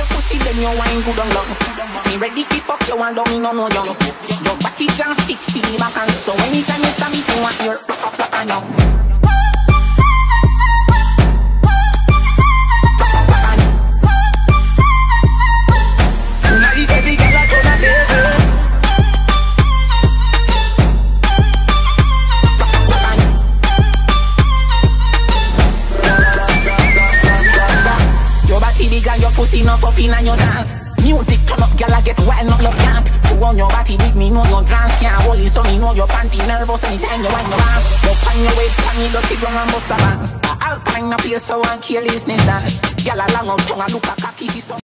your pussy, then you wine good and long. Me ready fi fuck you and don't me no know you. Your body jam fit fi me back and so anytime you stand me, you want your big your pussy not up in and your dance. Music turn up, girl I get wild, not love can't. Who on your body big, me know your dance can't hold it, so me know your panty nervous anytime you wind your ass. You pan your weight, pan your dirty ground and bust a bounce. Alpine a place so and kill this nest that. Girl a long out tongue, a look a cocky, so.